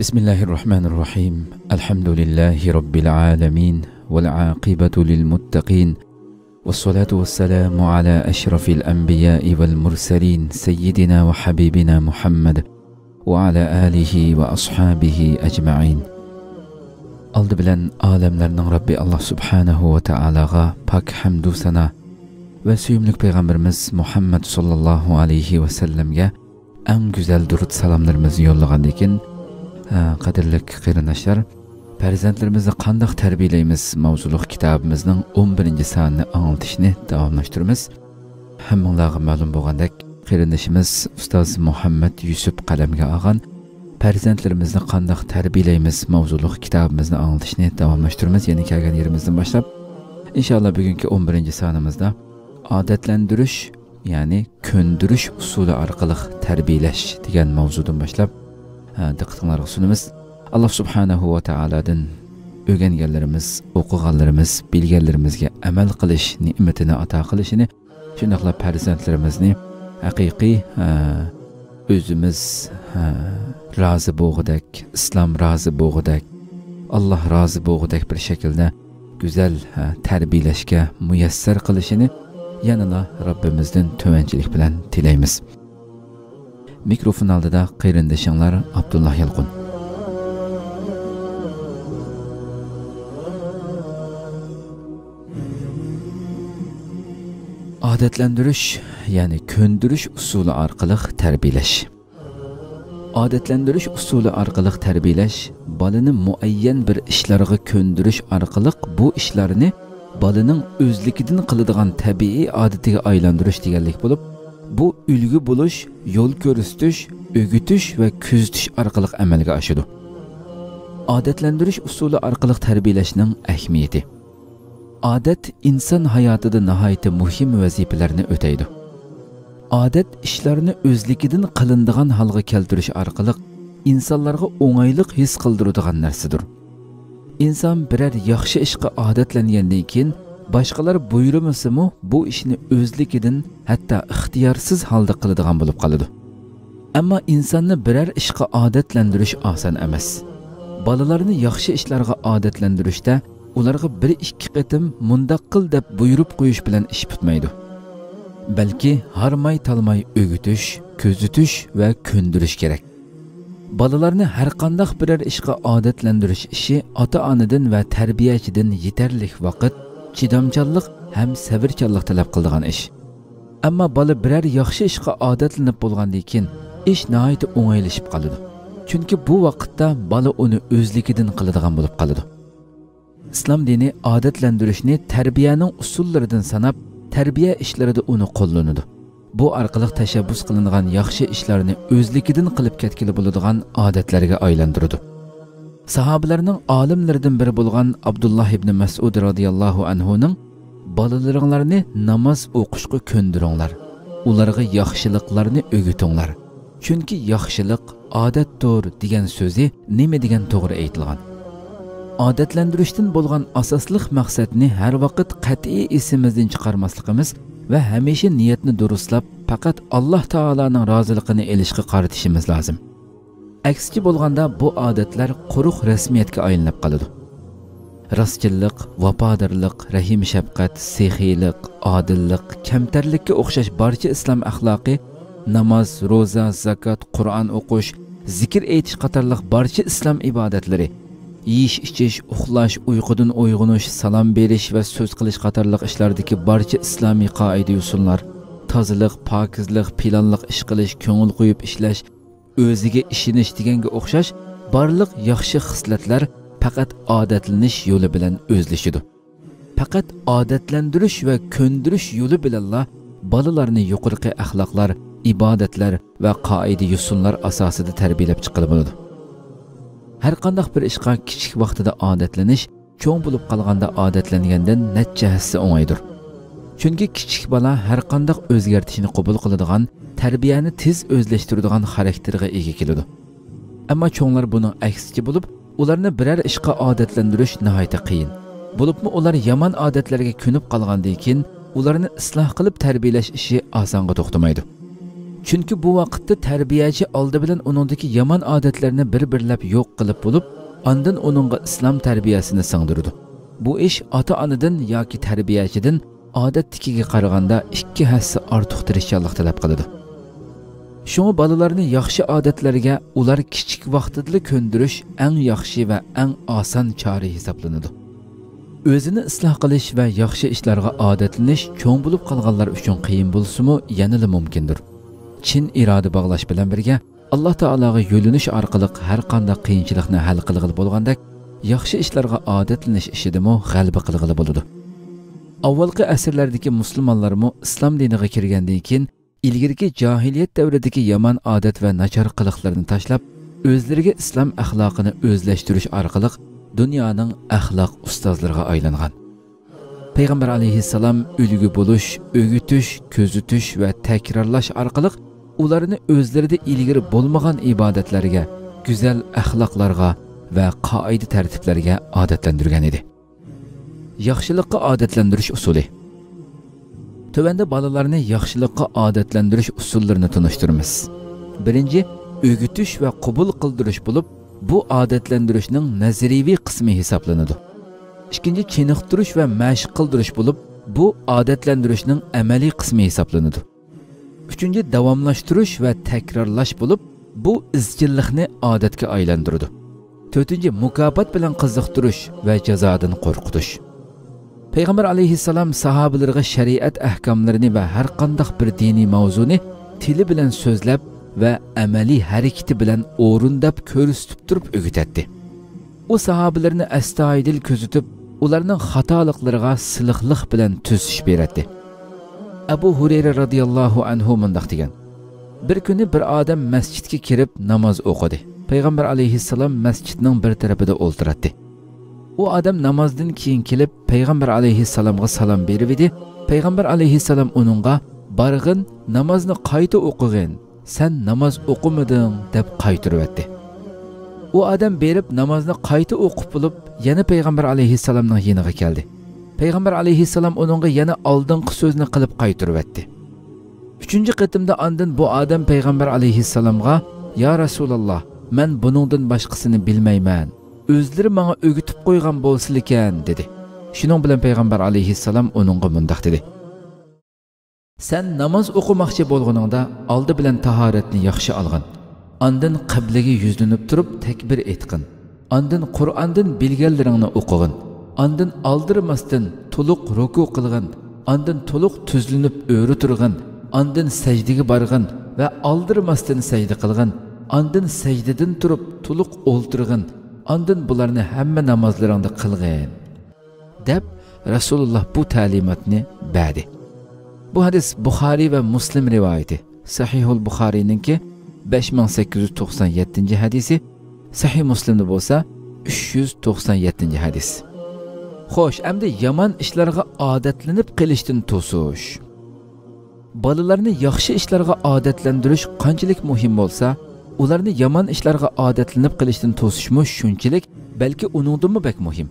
بسم الله الرحمن الرحيم الحمد لله رب العالمين والعاقبة للمتقين والصلاة والسلام على أشرف الأنبياء والمرسلين سيدنا وحبيبنا محمد وعلى آله وأصحابه أجمعين oldi bilan olamlarning robbi alloh subhanahu va taologa pok hamdu sano va suyumli payg'ambarimiz muhammad sollallohu alayhi vasallamga eng go'zal durud salomlarimizni yo'llagandan keyin qadrli qarindoshlar farzandlarimizni qandoq tarbiyalaymiz? Mavzuliq kitobimizning 11 sonini anglitishni davomlashtiramiz. Hammanglarga ma'lum bo'lgandek qarindoshimiz ustoz muhammad yusuf qalamga olgan farzandlarimizni qandoq tarbiyalaymiz? Mavzuliq kitobimizni anglitishni davomlashtiramiz. Yana kelgan yerimizdan boshlab. Inshaalloh bugungi 11 sonimizda odatlantirish ya'ni ko'ndirish usuli orqali tarbiyalash degan mavzudan boshlab Э, diqqatinglarga sunamiz. Alloh subhanahu va taolodan o'rganganlarimiz o'qiganlarimiz bilganlarimizga amal qilish ne'matini ato qilishini shundoqla farzandlarimizni haqiqiy e, o'zimiz e, rozi bo'g'idak islom rozi bo'g'idak alloh rozi bo'g'idak bir shaklda go'zal e, tarbiyalashga muyassar qilishini yanada robbimizdan tuvanchilik bilan tilaymiz. Mikrofon oldida qayrindishinglar abdulloh yalqun odatlantirish ya'ni ko'ndirish usuli orqali tarbiyalash odatlantirish usuli orqali tarbiyalash bolani muayyan bir ishlarga ko'ndirish orqali bu ishlarni bolaning o'zligidan qiladigan tabiiy odatiga aylantirish deganlik bo'lib bu үлгі buluş, yol көрістіш, өгітіш ve күздіш арқылық әмәлге ашыды. Adetlendiriş usulü arkalık terbiyeleşinin ehmiyeti. Adet, insan hayatıda nahayeti muhim vazifelerini öteydi. Adet, işlerini özlikidin kılındığan halgı keltiriş arkalık, insanlarga oңайлық his kıldırıdığan nersidir. İnsan birer yaxşı işqa adetleniyenden keyin boshqalar buyurmasimi bu ishni o'zligidan hatto ixtiyorsiz holda qiladigan bo'lib qoladi. Ammo insonni biror ishga odatlantirish oson emas. Bolalarni yaxshi ishlarga odatlantirishda ularga bir ikki qatim mundoq qil deb buyurib qo'yish bilan ish bitmaydi. Balki harmay talmay o'gitish ko'zitish va ko'ndirish kerak. Bolalarni har qanday biror ishga odatlantirish ishi ota onadan va tarbiyachidan yetarlik vaqt chidamchanlik ham sabrchanlik talab qiladigan ish. Ammo bola biror yaxshi ishga odatlanib bo'lgandan keyin ish nihoyatda o'ngaylashib qoladi. Chunki bu vaqtda bola uni o'zligidan qiladigan bo'lib qoladi. Islom dini odatlantirishni tarbiyaning usullaridan sanab tarbiya ishlarida uni qo'llanadi. Bu orqali tashabbus qilingan yaxshi ishlarni o'zligidan qilib ketgili bo'ladigan odatlarga aylantiradi. Sahobalarning olimlaridan biri bo'lgan abdulloh ibn masud roziyallohu anhuning bolalaringlarni namoz o'qishga ko'ndiringlar. Ularga yaxshiliklarni o'gitinglar. Chunki yaxshilik odatdir degan so'zi nima degan to'g'ri aytilgan. Odatlantirishdan bo'lgan asosliq maqsadni har vaqt qat'iy esimizdan chiqarmasligimiz va hamisha niyatni durustlab faqat alloh taoloning roziligini elishga qaratishimiz lozim. Aksicha bo'lganda bu odatlar quruq rasmiyatga aylanib qoladi. Rostchillik vafodorlik rahim shafqat sehiylik odillik kamtarlikka o'xshash barcha islom axloqi namoz ro'za zakot qur'on o'qish zikr aytish qatorliq barcha islom ibodatlari yeyish ichish uxlash uyqudan uyg'onish salom berish va so'z qilish qatorliq ishlardagi barcha islomiy qoida usullar tozalik pokizlik planliq ish qilish ko'ngil qo'yib ishlash o'ziga ishonish deganga o'xshash barliq yaxshi xislatlar faqat odatlanish yo'li bilan o'zlashidi faqat odatlantirish va ko'ndirish yo'li bilanla bolalarni yuqorqi axloqlar ibodatlar va qoida yusunlar asosida tarbiyalab chiqilib bo'ladi har qanday bir ishga kichik vaqtida odatlanish cho'ng bo'lib qolganda odatlangandan necha o'ngaydir. Chunki kichik bola har qanday o'zgartishni qabul qiladigan tarbiyani tez o'zlashtiradigan xarakterga ega keladi. Ammo cho'nglar buning aksicha bo'lib ularni biror ishga odatlantirish nihoyatda qiyin. Bo'libmi ular yomon odatlarga ko'nib qolgandan keyin ularni isloh qilib tarbiyalash ishi osonga to'xtamaydi. Chunki bu vaqtda tarbiyachi oldi bilan uningdagi yomon odatlarni bir birlab yo'q qilib bo'lib ondan uningga islom tarbiyasini singdirdi bu ish ota onadan yoki tarbiyachidan odatnikiga qaraganda ikki hassa ortiq tirishchanlik talab qiladi. Shunga bolalarni yaxshi odatlarga ular kichik vaqtida ko'ndirish eng yaxshi va eng oson chora hisoblanadi. O'zini isloh qilish va yaxshi ishlarga odatlanish cho'ng bo'lib qolganlar uchun qiyin bo'lsimi yanada mumkindir. Chin iroda bog'lash bilan birga alloh taologa yo'linish orqali har qanday qiyinchilikni hal qilg'ili bo'lgandek yaxshi ishlarga odatlanish ishidimi g'alaba qilg'ili bo'ladi. Avvalgi asrlardagi musulmonlarmi islom diniga kirgandan keyin ilgirki cahiliyet devredeki yaman adet ve naçar kılıklarını taşlap, özlerige İslam ahlakını özleştiriş arkalık dünyanın ahlak ustazlarına aylangan. Peygamber aleyhisselam ülgü buluş, öğütüş, közütüş ve tekrarlaş arkalık ularını özleride ilgiri bolmagan ibadetlerge, güzel ahlaklarga ve kaidi tertiplerge adetlendirgen idi. Yaxşılıkka adetlendiriş usulü Tövende balalarını yaxşılıqqa adetlendiriş usullarını tanıştırmız. Birinci, ügütüş ve kubul kıldırış bulup, bu adetlendirişinin nazirivi kısmı hesaplanıdı. İkinci, çiniktiriş ve məşq kıldırış bulup, bu adetlendirişinin əməli kısmı hesaplanıdı. Üçüncü, davamlaştırış ve tekrarlaş bulup, bu izcillikni adetke aylandırdı. Төртінші, мұкапат білін қызықтырыш вә жазадын қорқытыш. Payg'ambar alayhissalom sahobalarga shariat ahkomlarini va har qandoq bir diniy mavzuni tili bilan so'zlab va amaliy harakati bilan o'rindab ko'rsatib turib o'gitadi u sahobalarni astoydil kuzatib ularning xatoliqlariga siliqliq bilan tuzish beradi abu hurayra roziyallohu anhu mundoq degan bir kuni bir odam masjidga kirib namoz o'qidi payg'ambar alayhissalom masjidning bir tarafida o'ltiradi u odam namozdan keyin kelib payg'ambar alayhissalomga salom berib edi. Payg'ambar alayhissalom uningga barg'in namozni qayta o'qig'in san namoz o'qimiding deb qaytiribdi u odam berib namozni qayta o'qib bo'lib yana payg'ambar alayhissalomning yeniga keldi. Payg'ambar alayhissalom uningga yana oldingi so'zni qilib qaytiribdi uchinchi qatimda andin bu odam payg'ambar alayhissalomga yo rasululloh man buningdan boshqasini bilmayman o'zlari manga o'gitib qo'ygan bo'lsin ekan dedi. Shuning bilan payg'ambar alayhissalom uningga mundoq dedi. San namoz o'qimoqchi bo'lganingda oldi bilan tahoratni yaxshi olgin. Andin qiblaga yuzlanib turib takbir aytqin andin qur'ondan bilganlaringni o'qig'in. Andin oldirmasdan to'liq ruku qilg'in. Andin to'liq tuzlanib o'ri turg'in. Andin sajdaga borg'in va oldirmasdan sajda qilg'in. Andin sajdadan turib to'liq o'ltirg'in andın bularni hamma namozlaringda qilg'in deb rasululloh bu ta'limotni berdi bu hadis buxoriy va muslim rivoyati. Sahihul buxoriyninki 5897 hadisi sahih muslimda bo'lsa 397 hadis. Xo'sh endi yomon ishlarga odatlanib qilishdan to'sish. Bolalarni yaxshi ishlarga odatlantirish qanchalik muhim bo'lsa ularni yomon ishlarga odatlanib qilishdan to'sishmi shunchalik balki uningdimi bak muhim?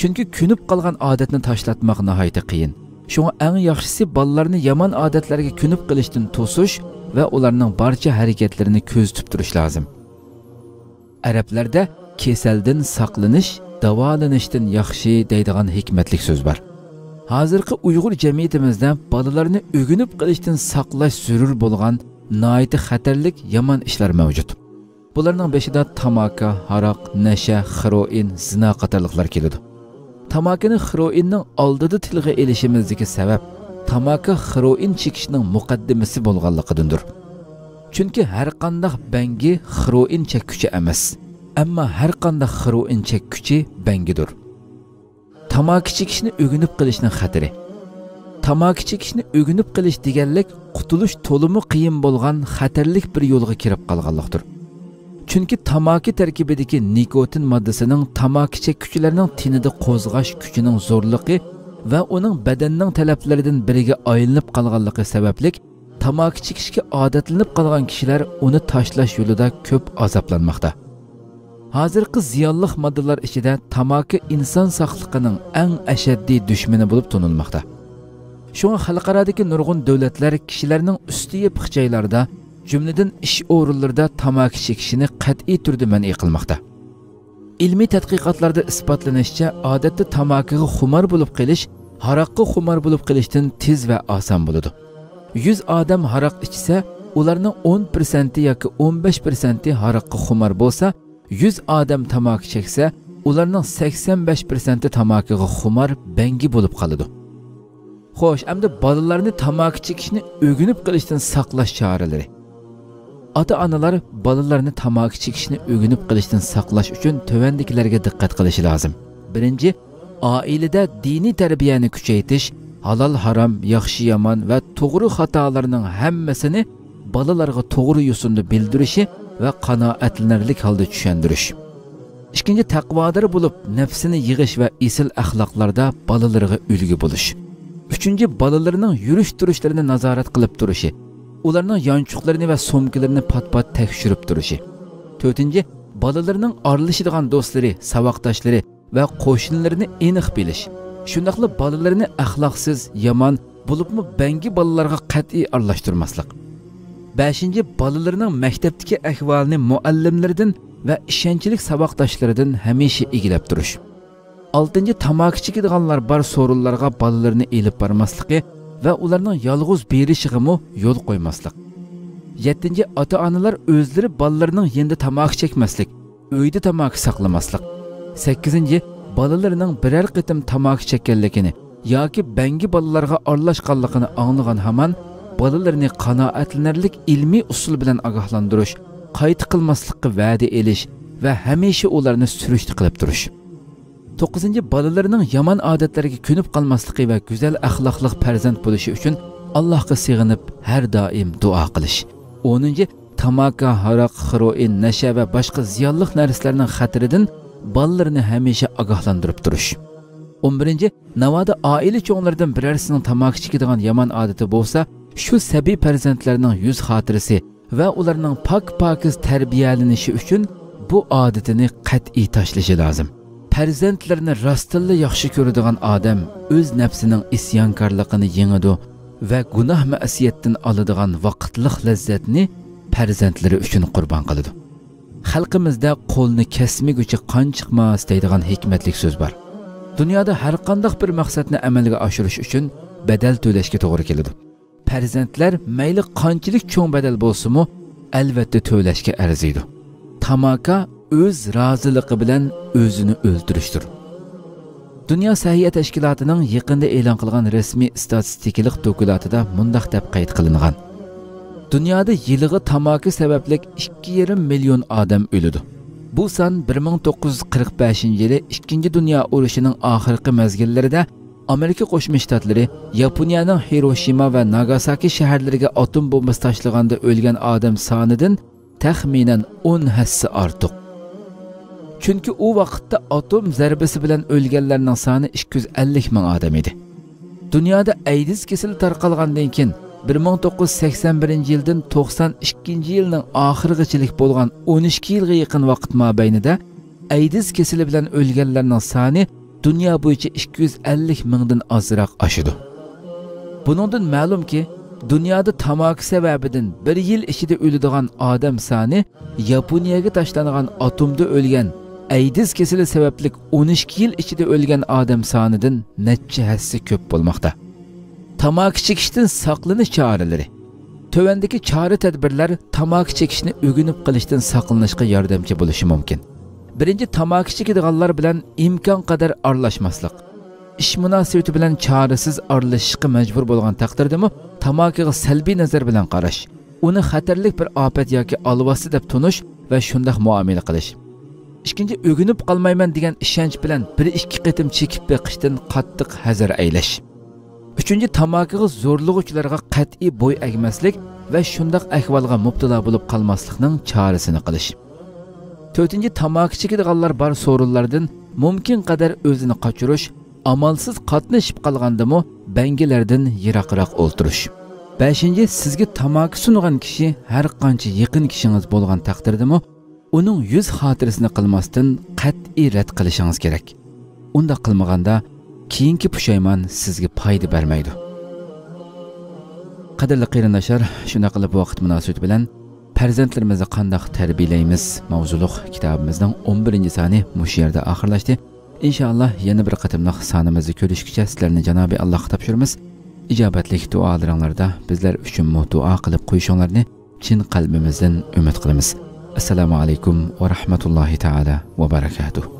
Chunki kunib qolgan odatni tashlatmoq nihoyatda qiyin. Shunga eng yaxshisi bolalarni yomon odatlarga kunib qilishdan to'sish va ularning barcha harakatlarini ko'zitib turish lozim. Arablarda kasaldan saqlanish davolanishdan yaxshi deydigan hikmatlik so'z bor. Hozirgi uyg'ur jamiyatimizda bolalarni o'ginib qilishdan saqlash zarur bo'lgan noiti xatarlik yomon ishlar mavjud. Bularning beshida tamaka haroq nasha xiroin zina qatorliqlar keladi. Tamakini xiroinning oldida tilga ilishimizdagi sabab tamaka xiroin chekishning muqaddimasi bo'lganligidandir. Chunki har qanday bangi xiroin chekkuchi emas ammo har qanday xiroin chekkuchi bangidir. Tamaki chekishni o'ginib qilishning xatiri tamaki chekishni o'ginib qilish deganlik qutulish to'limi qiyin bo'lgan xatarlik bir yo'lga kirib qolganlikdir chunki tamaki tarkibidagi nikotin moddasining tamaki chekuvchilarning tinida qo'zg'ash kuchining zo'rligi va uning badanning talablaridan biriga aylanib qolganligi sababli tamaki chekishga odatlanib qolgan kishilar uni tashlash yo'lida ko'p azoblanmoqda hozirgi ziyonli moddalar ichida tamaki inson sog'ligining eng ashaddiy dushmani bo'lib tunilmoqda Шуңа халыкарадагы нургын дәүләтләр кишиләрнең үсти епык җайларда jumladan ish o'rinlarida tamaki chekishini qat'iy turda man'iy qilmoqda ilmiy tadqiqotlarda isbotlanishicha odatda tamakiga xumor bo'lib qilish haroqqa xumor bo'lib qilishdan tez va oson bo'ladi 100 odam haroq ichsa ularning 10% yoki 15% haroqqa xumor bo'lsa 100 odam tamaki cheksa ularning 85% tamakiga xumor bangi bo'lib qoladi xo'sh endi bolalarni tamaki chekishni o'rganib qilishdan saqlash choralari. Ota onalar bolalarni tamaki chekishni o'rganib qilishdan saqlash uchun tuvandikilarga diqqat qilishi lozim. Birinchi oilada diniy tarbiyani kuchaytirish halol harom yaxshi yomon va to'g'ri xatolarning hammasini bolalarga to'g'ri yo'sinda bildirishi va qanoatlanarlik holda tushuntirish. Ikkinchi taqvodir bo'lib nafsini yig'ish va isil axloqlarda bolalarga ulgi bo'lish. Uchinchi bolalarning yurish turishlarini nazorat qilib turishi ularning yonchuqlarini va so'mkalarini pat pat tekshirib turishi to'rtinchi bolalarning orlashadigan do'stlari saboqdoshlari va qo'shnilarini aniq bilish shundoqla bolalarni axloqsiz yomon bo'libmi bangi bolalarga qat'iy aralashtirmaslik beshinchi bolalarning maktabdagi ahvolini muallimlardan va ishonchlik saboqdoshlaridan hamisha egilab turish oltinchi tamaki chekadiganlar bor so'rinlarga bolalarni elib bormasligi va ularning yolg'iz berishig'imu yo'l qo'ymaslik yettinchi ota onalar o'zlari bolalarining yenda tamaki chekmaslik uyda tamaki saqlamaslik sakkizinchi bolalarining biror qitim tamaki chekkanligini yoki bangi bolalarga aralashganligini anglagan hamon bolalarni qanoatlanarlik ilmiy usul bilan ogohlantirish qayta qilmaslikqa va'da elish va hamisha ularni surishti qilib turish to'qqizinchi bolalarning yomon odatlariga ko'nib qolmasligi va go'zal axloqli farzand bo'lishi uchun allohga sig'inib har doim duo qilish. O'ninchi tamaka haroq xiroin nasha va boshqa ziyonli narsalarning xatiridan bolalarni hamisha ogohlantirib turish. O'n birinchi navoda oila cho'nglaridan birarsining tamaki chekadigan yomon odati bo'lsa shu sabiy farzandlarning yuz xotirasi va ularning pok pokiz tarbiyalanishi uchun bu odatini qat'iy tashlashi lozim. Farzandlarni rostilla yaxshi ko'radigan odam o'z nafsining isyonkorligini yengidi va gunoh masiyatdan oladigan vaqtliq lazzatni farzandlari uchun qurbon qiladi xalqimizda qo'lni kesmiguchi qon chiqmas deydigan hikmatlik so'z bor dunyoda har qanday bir maqsadni amalga oshirish uchun badal to'lashga to'g'ri keladi farzandlar mayli qanchalik cho'ng badal bo'lsimi albatta to'lashga arziydi tamaka o'z roziligi bilan o'zini o'ldirishdir dunyo sahiya tashkilotining yaqinda e'lon qilgan rasmiy statistikalik dokumentida mundoq deb qayd qilingan dunyoda yiliga tamaki sababli 2,5 million odam o'ladi bu son 1945 yili ikkinchi dunyo urushining oxirgi mezgillarida amerika qo'shma shtatlari yaponiyaning hiroshima va nagasaki shaharlariga atom bombasi tashlaganda o'lgan odam sonidan taxminan 10 hassa ortiq chunki u vaqtda atom zarbasi bilan o'lganlarning soni 250 ming odam edi. Dunyoda aydiz kasali tarqalgandan keyin 1981 yildan 92 yilning oxirgichilik bo'lgan 12 yilga yaqin vaqt mobaynida aydiz kasali bilan o'lganlarning soni dunyo bo'yicha 250 mingdan ozroq oshidi buningdan ma'lumki dunyoda tamaki sababidan bir yil ichida o'ladigan odam soni yaponiyaga tashlangan atomda o'lgan aydiz kesili sabablik 12 yil ichida o'lgan odam sonidan necha hassa ko'p bo'lmoqda. Tamaki chekishdan saqlanish choralari. Tövandagi chora tadbirlar tamaki chekishni o'rganib qilishdan saqlanishga yordamchi bo'lishi mumkin. Birinchi tamaki chekadiganlar bilan imkon qadar aralashmaslik. Ish munosabati bilan chorasiz aralashishga majbur bo'lgan taqdirdami tamakiga salbiy nazar bilan qarash uni xatarlik bir ofat yoki olvasi deb tunish va shundoq muomala qilish. Ikkinchi o'ginib qolmayman degan ishonch bilan bir ikki qitim chekib beqishdan qattiq hazar aylash. Uchinchi tamakiga zo'rlig'uvchilarga qat'iy bo'y egmaslik va shundoq ahvolga mubtalo bo'lib qolmaslikning chorasini qilish. To'rtinchi tamaki chekadiganlar bor so'rinlardan mumkin qadar o'zini qochirish amalsiz qatnashib qolgandimi bangilardan yiroqroq o'ltirish. Beshinchi sizga tamaki sungan kishi har qancha yaqin kishingiz bo'lgan taqdirdami uning yuz xotirasini qilmasdan qat'iy rad qilishingiz kerak. Unda qilmaganda keyingi pushaymon sizga foyda bermaydi. Qadrli qarindoshlar shunday qilib vaqt munosabati bilan farzandlarimizni qandoq tarbiyalaymiz mavzuliq kitobimizning 11 soni mush yerda oxirlashdi. İnshaalloh yana bir qatimliq sonimizni ko'rishgacha sizlarni janobi allohga topshiramiz. İjobatli duolaringlarda bizlar uchun duo qilib qo'yishinglarni chin qalbimizdan umid qilamiz السلام عليكم ورحمة الله تعالى وبركاته.